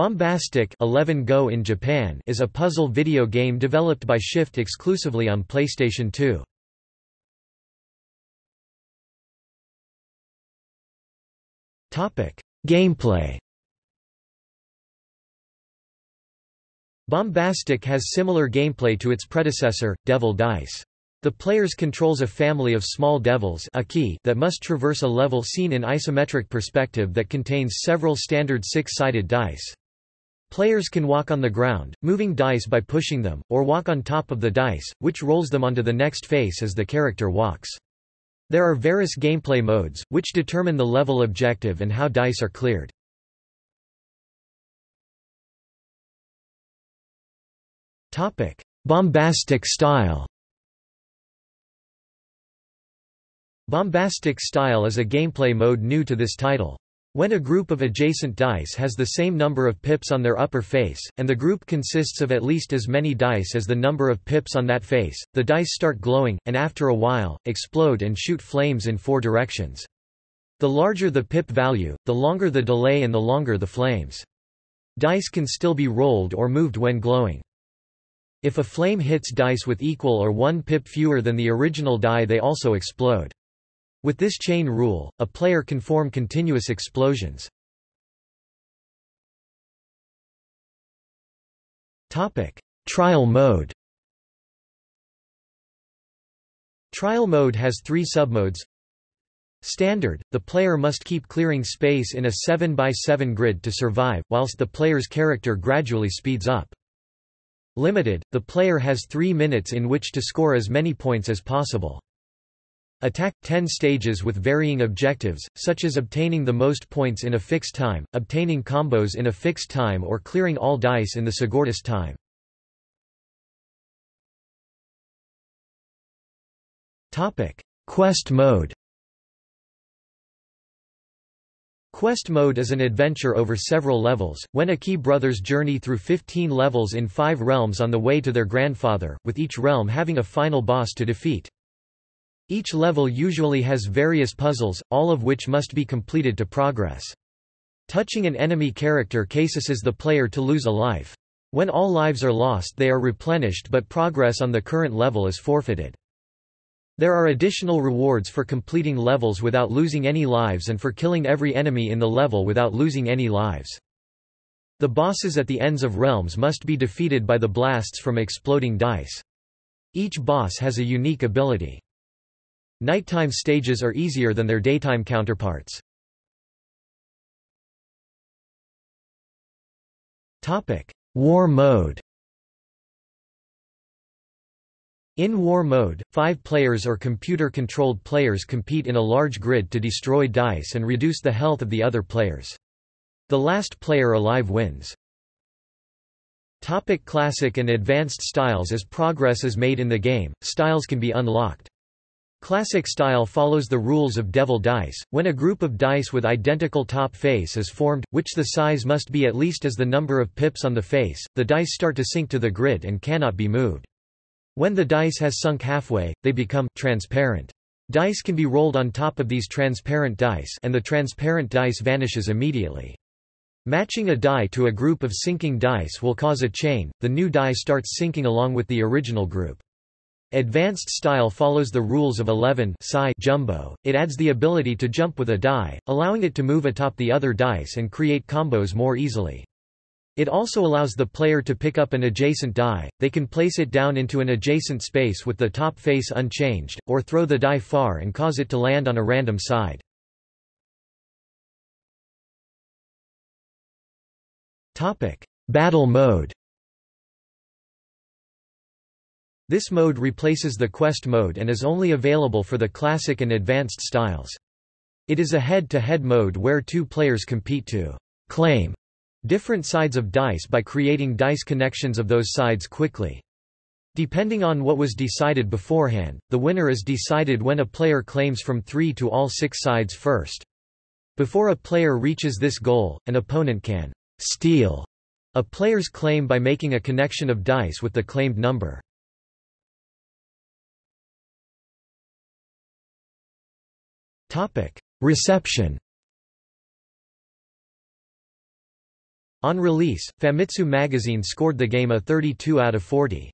Bombastic 11 Go in Japan is a puzzle video game developed by Shift exclusively on PlayStation 2. Topic: Gameplay. Bombastic has similar gameplay to its predecessor, Devil Dice. The players controls a family of small devils that must traverse a level seen in isometric perspective that contains several standard six-sided dice. Players can walk on the ground, moving dice by pushing them, or walk on top of the dice, which rolls them onto the next face as the character walks. There are various gameplay modes, which determine the level objective and how dice are cleared. Topic: Bombastic style Bombastic style is a gameplay mode new to this title. When a group of adjacent dice has the same number of pips on their upper face, and the group consists of at least as many dice as the number of pips on that face, the dice start glowing, and after a while, explode and shoot flames in four directions. The larger the pip value, the longer the delay and the longer the flames. Dice can still be rolled or moved when glowing. If a flame hits dice with equal or one pip fewer than the original die they also explode. With this chain rule, a player can form continuous explosions. Trial mode Trial mode has three submodes Standard, the player must keep clearing space in a 7 by 7 grid to survive, whilst the player's character gradually speeds up. Limited, the player has three minutes in which to score as many points as possible. Attack – 10 stages with varying objectives, such as obtaining the most points in a fixed time, obtaining combos in a fixed time or clearing all dice in the shortest time. Quest mode Quest mode is an adventure over several levels, when Aki brothers journey through 15 levels in five realms on the way to their grandfather, with each realm having a final boss to defeat. Each level usually has various puzzles, all of which must be completed to progress. Touching an enemy character cases the player to lose a life. When all lives are lost they are replenished but progress on the current level is forfeited. There are additional rewards for completing levels without losing any lives and for killing every enemy in the level without losing any lives. The bosses at the ends of realms must be defeated by the blasts from exploding dice. Each boss has a unique ability. Nighttime stages are easier than their daytime counterparts. War mode In war mode, five players or computer-controlled players compete in a large grid to destroy dice and reduce the health of the other players. The last player alive wins. Topic classic and advanced styles As progress is made in the game, styles can be unlocked. Classic style follows the rules of devil dice, when a group of dice with identical top face is formed, which the size must be at least as the number of pips on the face, the dice start to sink to the grid and cannot be moved. When the dice has sunk halfway, they become transparent. Dice can be rolled on top of these transparent dice and the transparent dice vanishes immediately. Matching a die to a group of sinking dice will cause a chain, the new die starts sinking along with the original group. Advanced style follows the rules of 11 jumbo. It adds the ability to jump with a die, allowing it to move atop the other dice and create combos more easily. It also allows the player to pick up an adjacent die, they can place it down into an adjacent space with the top face unchanged, or throw the die far and cause it to land on a random side. Battle mode This mode replaces the Quest mode and is only available for the Classic and Advanced styles. It is a head-to-head -head mode where two players compete to claim different sides of dice by creating dice connections of those sides quickly. Depending on what was decided beforehand, the winner is decided when a player claims from three to all six sides first. Before a player reaches this goal, an opponent can steal a player's claim by making a connection of dice with the claimed number. Reception. On release, Famitsu magazine scored the game a 32 out of 40.